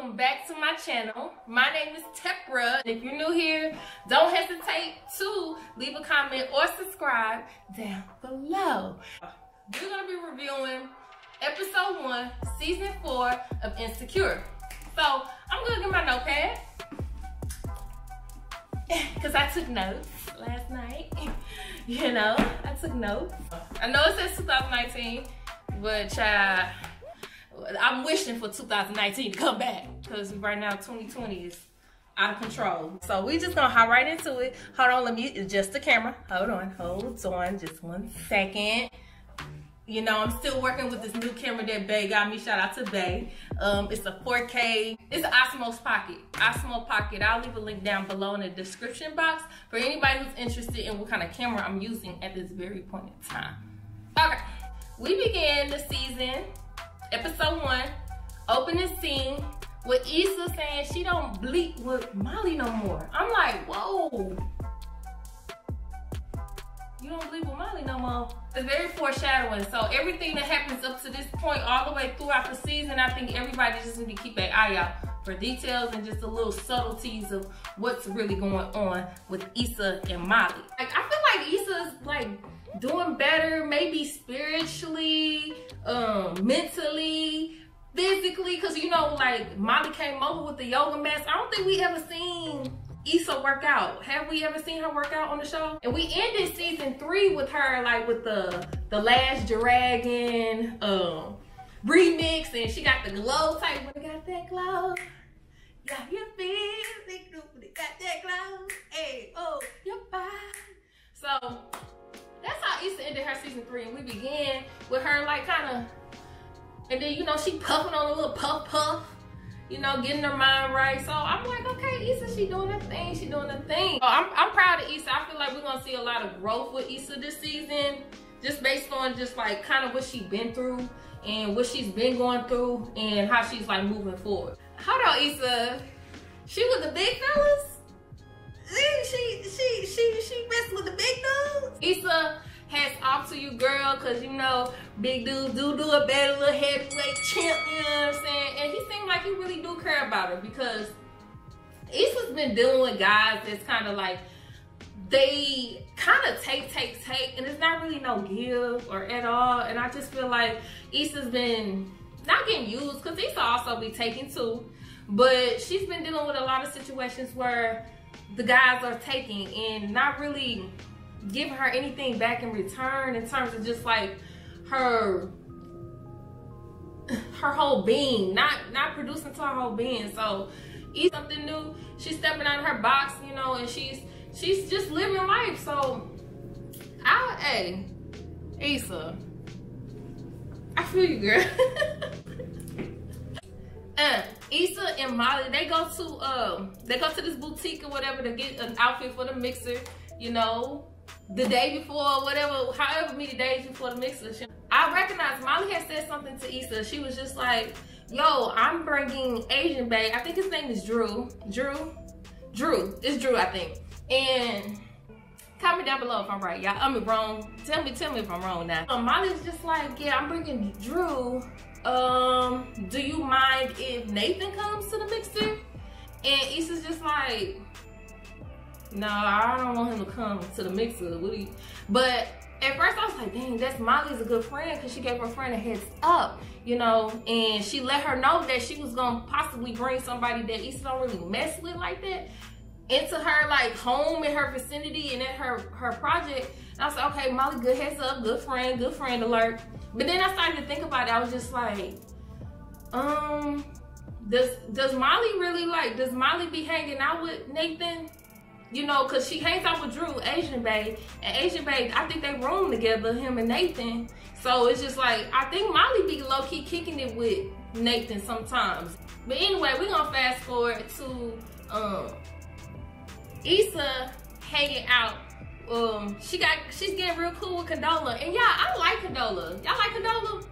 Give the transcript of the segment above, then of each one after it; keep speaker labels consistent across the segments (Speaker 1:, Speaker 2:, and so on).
Speaker 1: welcome back to my channel. My name is Tepra. If you're new here, don't hesitate to leave a comment or subscribe down below. We're gonna be reviewing episode one, season four of Insecure. So I'm gonna get my notepad because I took notes last night. you know, I took notes. I know it says 2019, but child, I'm wishing for 2019 to come back because right now 2020 is out of control. So we just gonna hop right into it. Hold on, let me adjust the camera. Hold on, hold on, just one second. You know, I'm still working with this new camera that Bay got me. Shout out to Bay. Um, it's a 4K. It's an Osmos Pocket. Osmo Pocket. I'll leave a link down below in the description box for anybody who's interested in what kind of camera I'm using at this very point in time. Okay, we begin the season episode one, opening scene with Issa saying she don't bleep with Molly no more. I'm like, whoa. You don't bleep with Molly no more. It's very foreshadowing. So everything that happens up to this point, all the way throughout the season, I think everybody just need to keep an eye out for details and just a little subtleties of what's really going on with Issa and Molly. Like I feel like Issa's like doing better, maybe spiritually, um, mentally, physically, because you know, like Molly came over with the yoga mats. I don't think we ever seen Issa work out. Have we ever seen her work out on the show? And we ended season three with her, like with the the Last Dragon um remix, and she got the glow type. But got that glow. Got your feet, got that glow. Hey, oh, your body. So that's how Issa ended her season three. And we began with her like kind of, and then, you know, she puffing on a little puff puff, you know, getting her mind right. So I'm like, okay, Issa, she doing her thing. She doing her thing. So I'm, I'm proud of Issa. I feel like we're going to see a lot of growth with Issa this season. Just based on just like kind of what she's been through and what she's been going through and how she's like moving forward. Hold on, Issa. She was the big fellas? She she she she messing with the big dudes. Issa hats off to you, girl, cause you know big dudes do do a better little heavyweight champ. You know what I'm saying? And he seemed like he really do care about her because Issa's been dealing with guys that's kind of like they kind of take, take, take, and it's not really no give or at all. And I just feel like Issa's been not getting used because Issa also be taking too. But she's been dealing with a lot of situations where the guys are taking and not really giving her anything back in return in terms of just like her her whole being not not producing to her whole being. So eat something new. She's stepping out of her box you know and she's she's just living life. So i hey Issa I feel you girl. Uh, Issa and Molly, they go to um, they go to this boutique or whatever to get an outfit for the mixer. You know, the day before, whatever, however many days before the mixer. I recognize Molly had said something to Issa. She was just like, "Yo, I'm bringing Asian Bae. I think his name is Drew. Drew, Drew. It's Drew, I think. And comment down below if I'm right, y'all. I'm wrong. Tell me, tell me if I'm wrong now. Molly's just like, yeah, I'm bringing Drew um, do you mind if Nathan comes to the mixer? And Issa's just like, no, I don't want him to come to the mixer. But at first I was like, dang, that's Molly's a good friend because she gave her friend a heads up, you know, and she let her know that she was gonna possibly bring somebody that Issa don't really mess with like that into her like home in her vicinity and at her her project. And I was like, okay, Molly, good heads up, good friend, good friend alert. But then I started to think about it. I was just like, um, does does Molly really like? Does Molly be hanging out with Nathan? You know, cause she hangs out with Drew, Asian Bae, and Asian Bae. I think they room together, him and Nathan. So it's just like I think Molly be low key kicking it with Nathan sometimes. But anyway, we're gonna fast forward to um Issa hanging out um, she got she's getting real cool with Condola. And yeah, I like Condola. Y'all like Condola?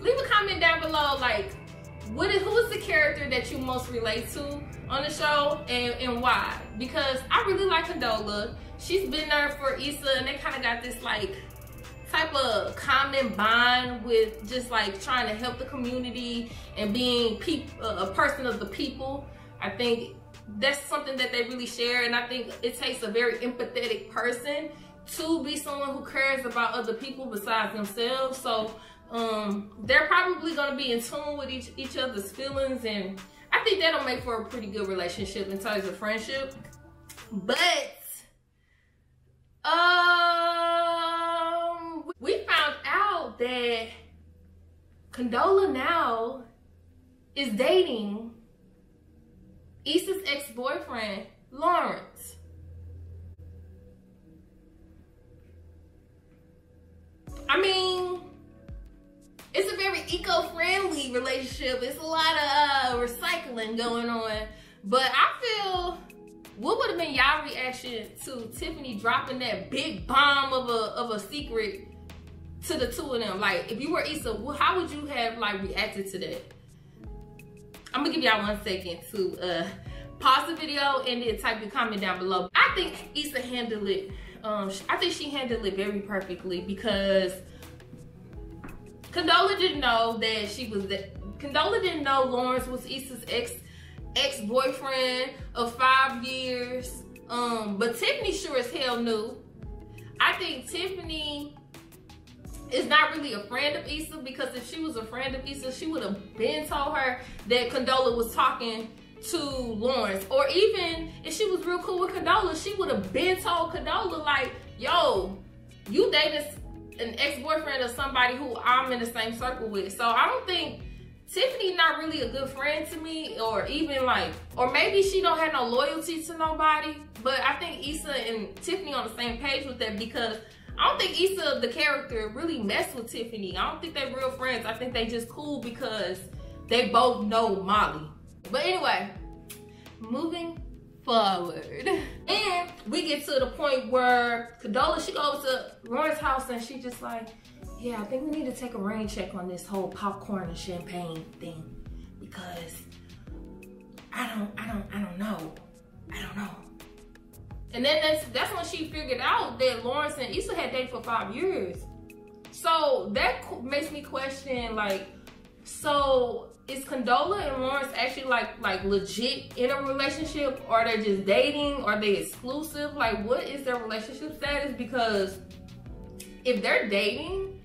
Speaker 1: Leave a comment down below, like, what is who is the character that you most relate to on the show and, and why? Because I really like Condola. She's been there for Issa and they kind of got this like type of common bond with just like trying to help the community and being a person of the people. I think that's something that they really share, and I think it takes a very empathetic person to be someone who cares about other people besides themselves. So um, they're probably going to be in tune with each, each other's feelings, and I think that'll make for a pretty good relationship in terms of friendship. But um, we found out that Condola now is dating Issa's ex-boyfriend, Lawrence. I mean, it's a very eco-friendly relationship. It's a lot of uh, recycling going on. But I feel, what would have been y'all reaction to Tiffany dropping that big bomb of a, of a secret to the two of them? Like, if you were Issa, how would you have like reacted to that? I'm gonna give y'all one second to uh, pause the video and then type your comment down below. I think Issa handled it, um, I think she handled it very perfectly because Condola didn't know that she was that. Condola didn't know Lawrence was Issa's ex ex boyfriend of five years. Um, but Tiffany sure as hell knew. I think Tiffany is not really a friend of Issa because if she was a friend of Issa, she would have been told her that Condola was talking to Lawrence. Or even if she was real cool with Condola, she would have been told Condola like, yo, you dated an ex-boyfriend of somebody who I'm in the same circle with. So I don't think Tiffany's not really a good friend to me or even like, or maybe she don't have no loyalty to nobody. But I think Issa and Tiffany on the same page with that because I don't think Issa, the character, really messed with Tiffany. I don't think they're real friends. I think they just cool because they both know Molly. But anyway, moving forward. And we get to the point where Condola, she goes to Lawrence's house and she just like, yeah, I think we need to take a rain check on this whole popcorn and champagne thing because I don't, I don't, I don't know. I don't know. And then that's that's when she figured out that Lawrence and Issa had dated for five years. So that makes me question, like, so is Condola and Lawrence actually like like legit in a relationship or they're just dating or they exclusive? Like what is their relationship status? Because if they're dating,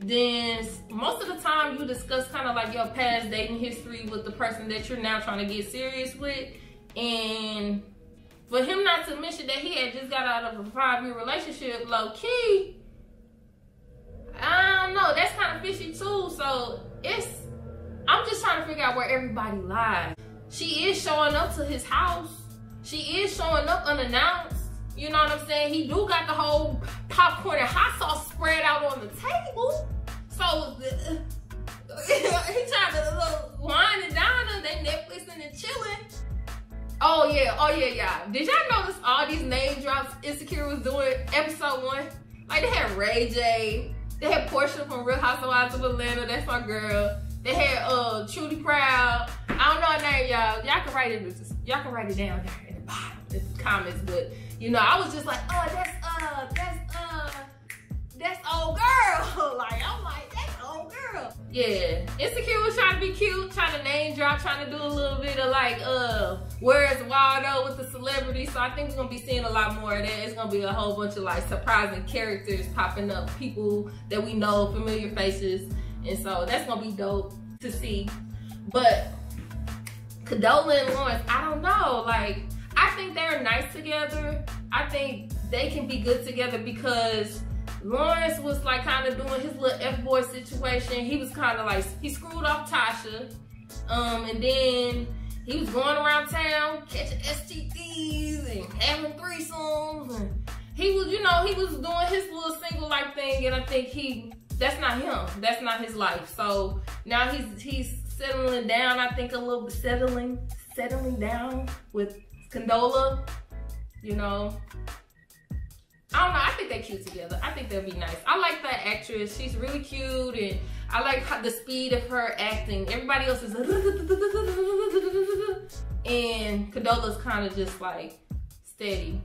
Speaker 1: then most of the time you discuss kind of like your past dating history with the person that you're now trying to get serious with. And for him not to mention that he had just got out of a five-year relationship, low key, I don't know. That's kind of fishy too. So it's I'm just trying to figure out where everybody lies. She is showing up to his house. She is showing up unannounced. You know what I'm saying? He do got the whole popcorn and hot sauce spread out on the table. So he trying to uh, little wine Oh yeah, oh yeah, yeah. Did y'all notice all these name drops Insecure was doing episode one? Like they had Ray J, they had Porsha from Real Housewives of Atlanta, that's my girl. They had uh Truly Proud. I don't know her name, y'all. Y'all can write it. Y'all can write it down there in the bottom, in the comments. But you know, I was just like, oh, that's uh, that's uh, that's old girl. like I'm like. Yeah, Insecure was trying to be cute, trying to name drop, trying to do a little bit of like uh, where's Waldo with the celebrity. So I think we're gonna be seeing a lot more of that. It's gonna be a whole bunch of like surprising characters popping up, people that we know, familiar faces. And so that's gonna be dope to see. But Condola and Lawrence, I don't know. Like, I think they're nice together. I think they can be good together because Lawrence was like kind of doing his little F-boy situation. He was kind of like, he screwed off Tasha. Um, and then he was going around town catching STDs and having threesomes. And he was, you know, he was doing his little single life thing. And I think he that's not him. That's not his life. So now he's he's settling down. I think a little bit settling, settling down with Condola. You know, I don't know. I think they're cute together. I think they'll be nice. I like that actress. She's really cute, and I like the speed of her acting. Everybody else is, and Condola's kind of just like steady.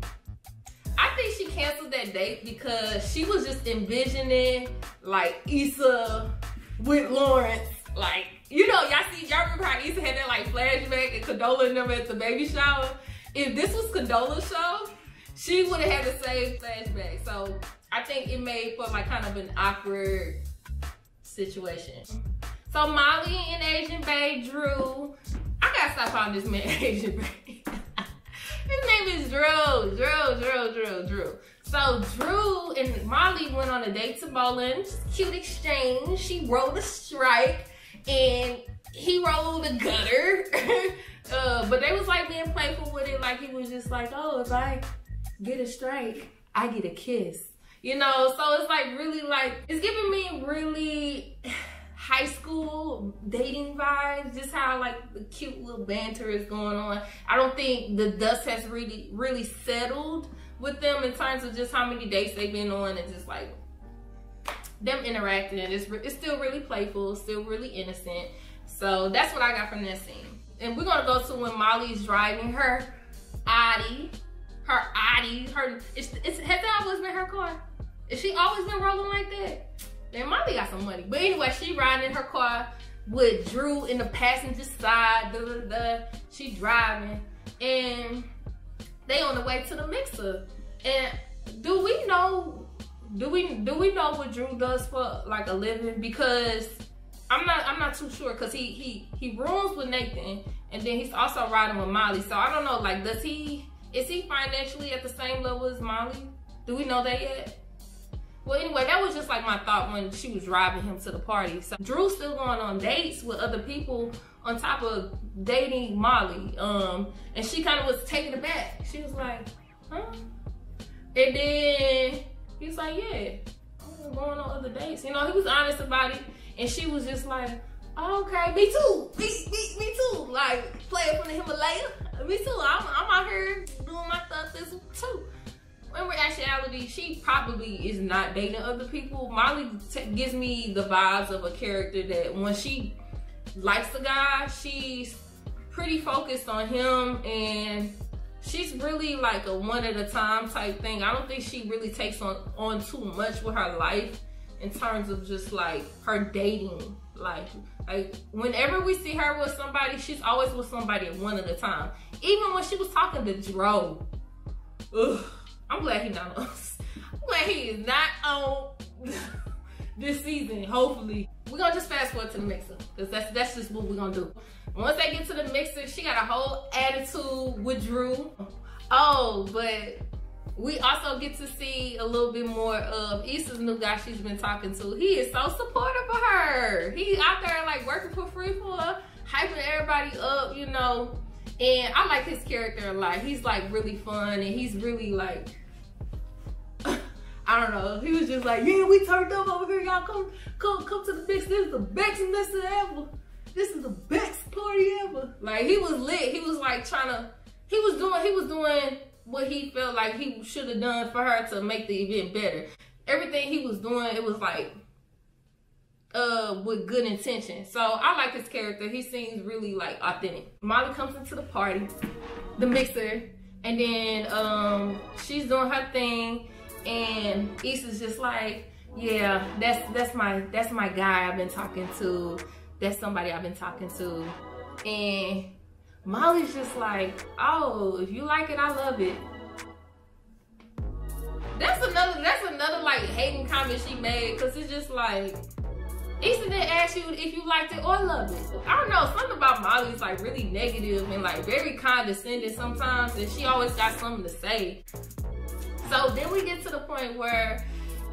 Speaker 1: I think she canceled that date because she was just envisioning like Issa with Lawrence. Like, you know, y'all see, y'all remember how Issa had that like flashback and Condola and them at the baby shower? If this was Condola's show, she would have had the same flashback. So I think it made for like kind of an awkward situation. So Molly and Asian Bae Drew. I gotta stop calling this man Asian Bae. His name is Drew. Drew, Drew, Drew, Drew. So Drew and Molly went on a date to bowling. Cute exchange. She rolled a strike and he rolled a gutter. uh, but they was like being playful with it. Like he was just like, oh, if I get a strike, I get a kiss. You know, so it's like really like, it's giving me really high school dating vibes, just how like the cute little banter is going on. I don't think the dust has really, really settled with them in terms of just how many dates they've been on and just like them interacting. And it's, it's still really playful, still really innocent. So that's what I got from that scene. And we're gonna go to when Molly's driving her Audi, her Audi, her, it's, it's, has that always been her car? Has she always been rolling like that? And Molly got some money. But anyway, she riding in her car with Drew in the passenger side. Da, da, da. She driving. And they on the way to the mixer. And do we know do we do we know what Drew does for like a living? Because I'm not I'm not too sure because he he he rooms with Nathan and then he's also riding with Molly. So I don't know, like does he is he financially at the same level as Molly? Do we know that yet? Well, anyway, that was just like my thought when she was driving him to the party. So Drew's still going on dates with other people on top of dating Molly. Um, and she kind of was taken aback. She was like, huh? And then he's like, yeah, I'm going on other dates. You know, he was honest about it. And she was just like, okay, me too. Me, me, me too. Like, playing from the Himalaya. Me too. I'm, I'm out here doing my stuff this too in reality, she probably is not dating other people. Molly gives me the vibes of a character that when she likes the guy, she's pretty focused on him and she's really like a one at a time type thing. I don't think she really takes on, on too much with her life in terms of just like her dating life. Like whenever we see her with somebody, she's always with somebody one at a time. Even when she was talking to Dro, ugh, I'm glad he's not on. I'm glad he is not on this season. Hopefully, we're gonna just fast forward to the mixer because that's that's just what we're gonna do. Once they get to the mixer, she got a whole attitude with Drew. Oh, but we also get to see a little bit more of Issa's new guy she's been talking to. He is so supportive of her. He out there like working for free for her, hyping everybody up, you know. And I like his character a lot. He's like really fun and he's really like, I don't know. He was just like, yeah, we turned up over here. Y'all come, come, come to the best. This is the best semester ever. This is the best party ever. Like he was lit. He was like trying to, he was doing, he was doing what he felt like he should have done for her to make the event better. Everything he was doing, it was like uh with good intention. So I like his character. He seems really like authentic. Molly comes into the party, the mixer, and then um she's doing her thing and Issa's just like, yeah, that's that's my that's my guy I've been talking to. That's somebody I've been talking to. And Molly's just like, oh, if you like it, I love it. That's another that's another like hating comment she made because it's just like Issa didn't ask you if you liked it or loved it. I don't know, something about Molly's like really negative and like very condescending sometimes and she always got something to say. So then we get to the point where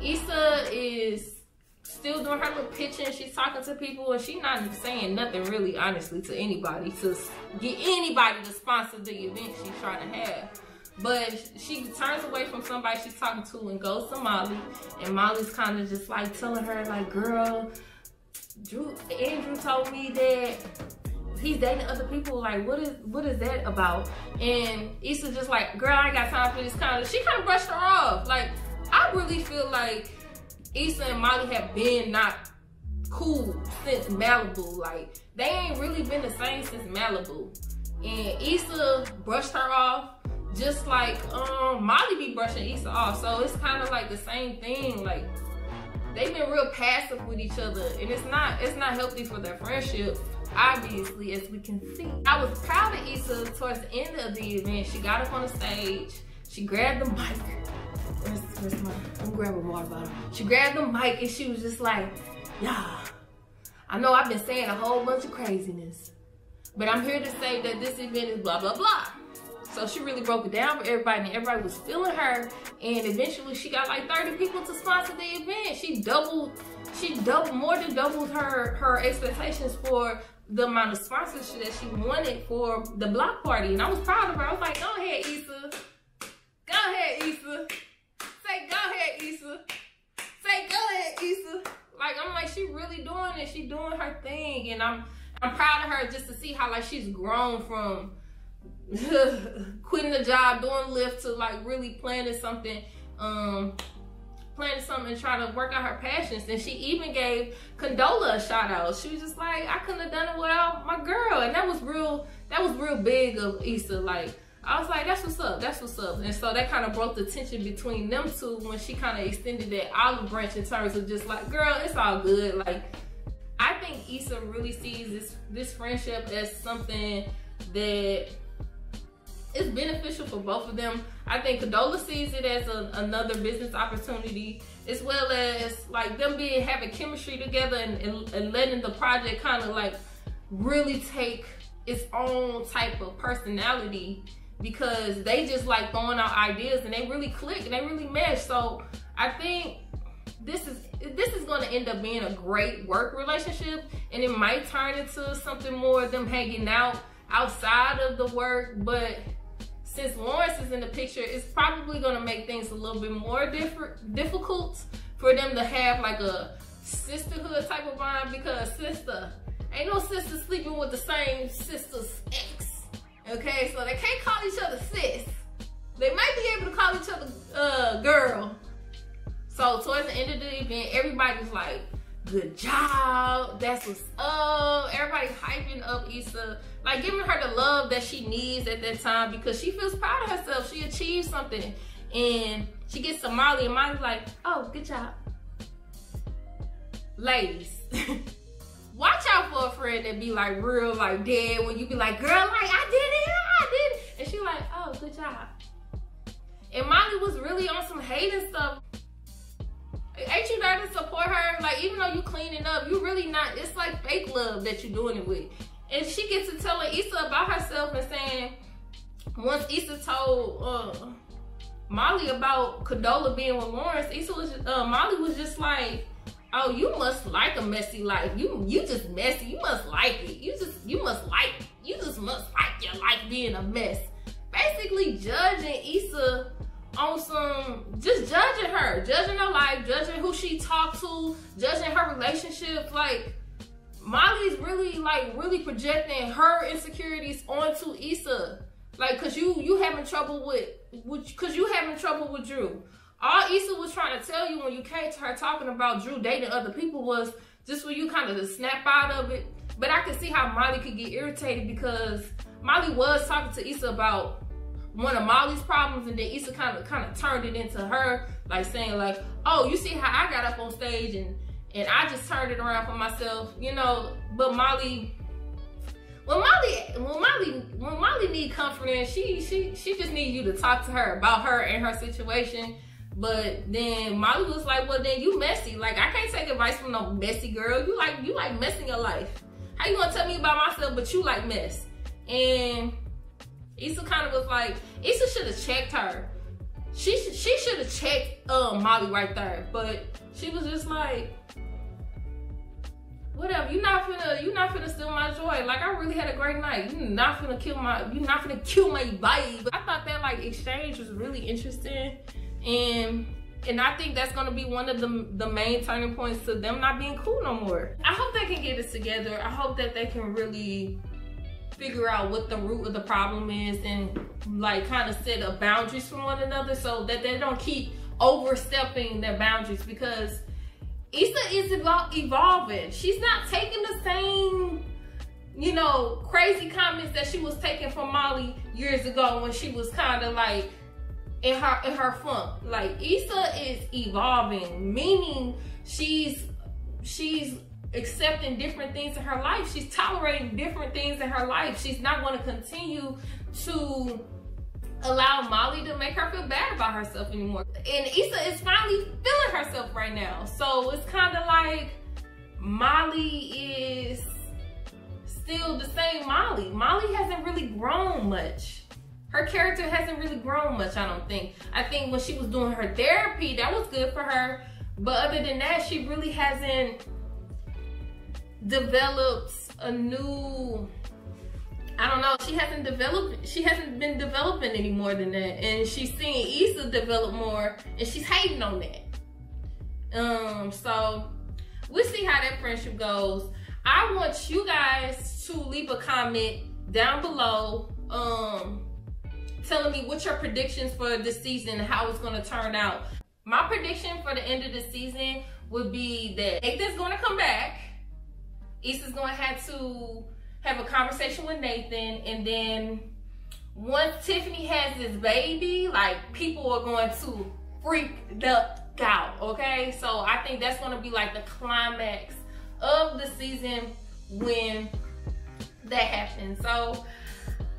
Speaker 1: Issa is still doing her little pitching. She's talking to people and she's not saying nothing really honestly to anybody to get anybody to sponsor the event she's trying to have. But she turns away from somebody she's talking to and goes to Molly. And Molly's kind of just like telling her like, girl, Drew, Andrew told me that he's dating other people. Like, what is what is that about? And Issa's just like, girl, I ain't got time for this kind of. She kind of brushed her off. Like, I really feel like Issa and Molly have been not cool since Malibu. Like, they ain't really been the same since Malibu. And Issa brushed her off just like um Molly be brushing Issa off. So it's kind of like the same thing. Like they've been real passive with each other, and it's not it's not healthy for their friendship. Obviously, as we can see, I was proud of Issa towards the end of the event. She got up on the stage. She grabbed the mic. Where's, where's my? I'm grabbing water bottle. She grabbed the mic and she was just like, "Yeah, I know I've been saying a whole bunch of craziness, but I'm here to say that this event is blah blah blah." So she really broke it down for everybody and everybody was feeling her. And eventually she got like 30 people to sponsor the event. She doubled, she doubled, more than doubled her, her expectations for the amount of sponsorship that she wanted for the block party. And I was proud of her. I was like, go ahead, Issa. Go ahead, Issa. Say, go ahead, Issa. Say, go ahead, Issa. Like, I'm like, she really doing it. She doing her thing. And I'm, I'm proud of her just to see how like she's grown from quitting the job, doing Lyft to like really planning something, um, planning something and trying to work out her passions. And she even gave Condola a shout out. She was just like, I couldn't have done it without my girl. And that was real, that was real big of Issa. Like, I was like, that's what's up, that's what's up. And so that kind of broke the tension between them two when she kind of extended that olive branch in terms of just like, girl, it's all good. Like, I think Issa really sees this this friendship as something that it's beneficial for both of them. I think Condola sees it as a, another business opportunity, as well as like them being having chemistry together and, and, and letting the project kind of like really take its own type of personality because they just like throwing out ideas and they really click and they really mesh. So I think this is this is going to end up being a great work relationship and it might turn into something more of them hanging out outside of the work but since Lawrence is in the picture, it's probably gonna make things a little bit more different, difficult for them to have like a sisterhood type of bond because sister, ain't no sister sleeping with the same sister's ex. Okay, so they can't call each other sis. They might be able to call each other uh, girl. So towards the end of the event, everybody's like, good job, that's what's up. Everybody hyping up Issa like giving her the love that she needs at that time because she feels proud of herself. She achieved something. And she gets to Molly and Molly's like, oh, good job. Ladies, watch out for a friend that be like real, like dead when you be like, girl, like I did job. And Molly was really on some hating stuff. Ain't you there to support her? Like, even though you cleaning up, you really not, it's like fake love that you're doing it with. And she gets to telling Issa about herself and saying, once Issa told uh, Molly about Condola being with Lawrence, Issa was uh, Molly was just like, "Oh, you must like a messy life. You you just messy. You must like it. You just you must like you just must like your life being a mess." Basically, judging Issa on some just judging her, judging her life, judging who she talked to, judging her relationships, like Molly's really like really projecting her insecurities onto Issa. Like, cause you you having trouble with, with cause you having trouble with Drew. All Issa was trying to tell you when you came to her talking about Drew dating other people was just for you kind of to snap out of it. But I could see how Molly could get irritated because Molly was talking to Issa about one of Molly's problems, and then Issa kind of kind of turned it into her, like saying like, "Oh, you see how I got up on stage and and I just turned it around for myself, you know. But Molly, when Molly, when Molly, when Molly need comforting, she she she just need you to talk to her about her and her situation. But then Molly was like, "Well, then you messy. Like I can't take advice from no messy girl. You like you like messing your life. How you gonna tell me about myself, but you like mess?" And Issa kind of was like, Issa should have checked her. She she should have checked um Molly right there, but she was just like, whatever. You're not gonna you're not gonna steal my joy. Like I really had a great night. You're not gonna kill my you're not gonna kill my vibe. I thought that like exchange was really interesting, and and I think that's gonna be one of the the main turning points to them not being cool no more. I hope they can get this together. I hope that they can really figure out what the root of the problem is and like kind of set up boundaries from one another so that they don't keep overstepping their boundaries because Issa is evolving. She's not taking the same you know, crazy comments that she was taking from Molly years ago when she was kind of like in her in her funk. Like Issa is evolving, meaning she's she's accepting different things in her life. She's tolerating different things in her life. She's not going to continue to allow Molly to make her feel bad about herself anymore. And Issa is finally feeling herself right now. So it's kind of like Molly is still the same Molly. Molly hasn't really grown much. Her character hasn't really grown much, I don't think. I think when she was doing her therapy, that was good for her. But other than that, she really hasn't developed a new I don't know. She hasn't developed. She hasn't been developing any more than that, and she's seeing Issa develop more, and she's hating on that. Um, so we'll see how that friendship goes. I want you guys to leave a comment down below, um, telling me what your predictions for this season how it's going to turn out. My prediction for the end of the season would be that Nathan's going to come back. Issa's going to have to have a conversation with Nathan, and then once Tiffany has this baby, like people are going to freak the out, okay? So I think that's gonna be like the climax of the season when that happens. So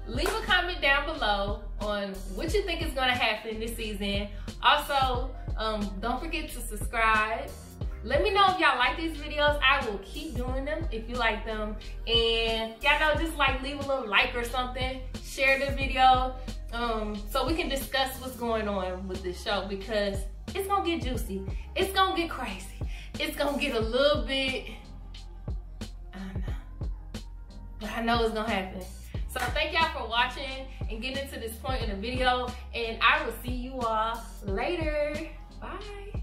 Speaker 1: leave a comment down below on what you think is gonna happen this season. Also, um, don't forget to subscribe let me know if y'all like these videos. I will keep doing them if you like them. And y'all know, just like leave a little like or something. Share the video um, so we can discuss what's going on with this show because it's gonna get juicy. It's gonna get crazy. It's gonna get a little bit, I don't know. But I know it's gonna happen. So thank y'all for watching and getting to this point in the video. And I will see you all later. Bye.